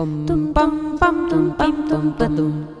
Bum bum bum bum bum bum bum bum. Bum